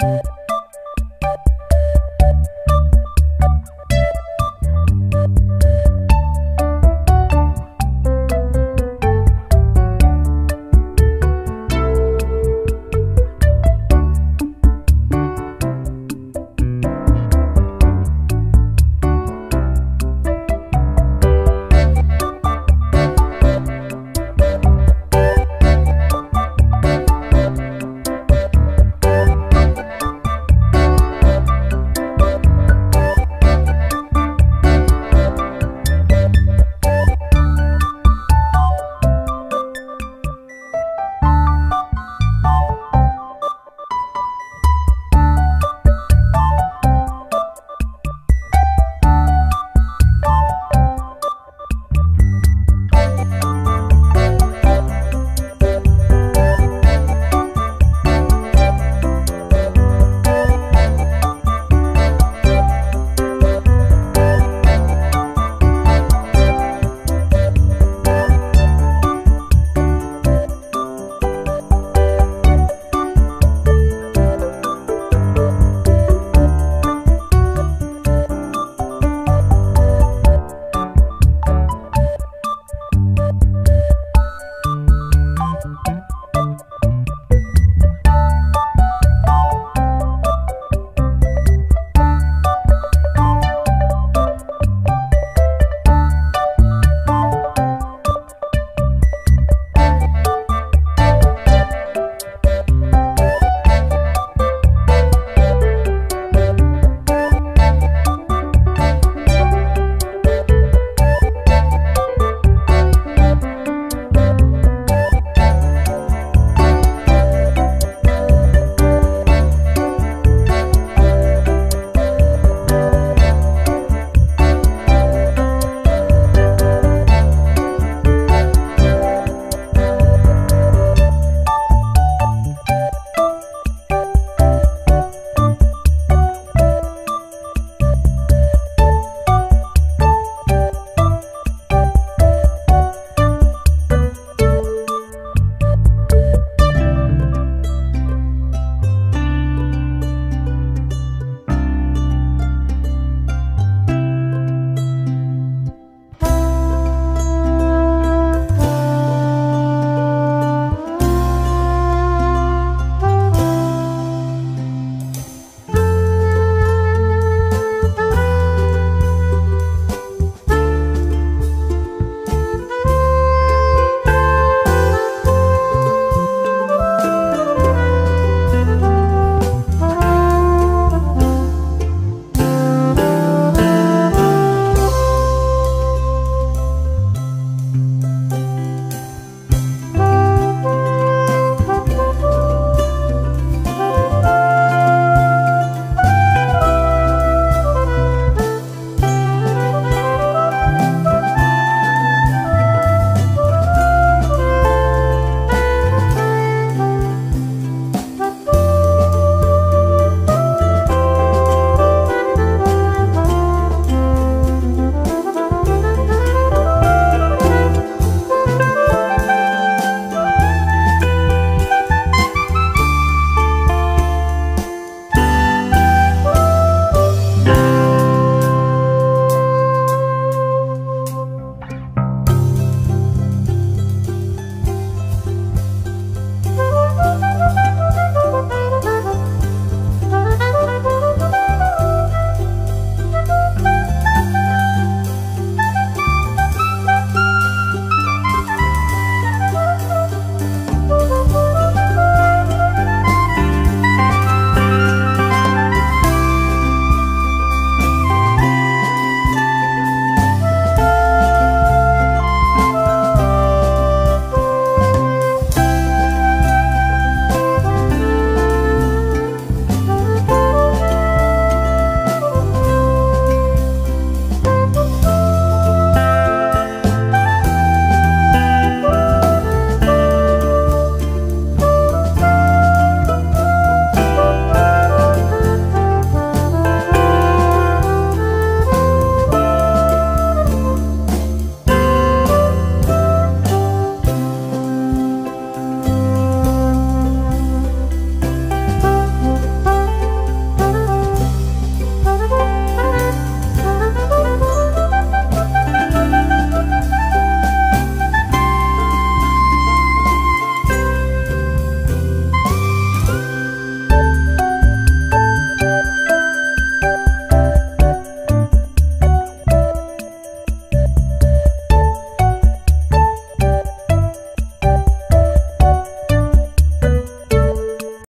you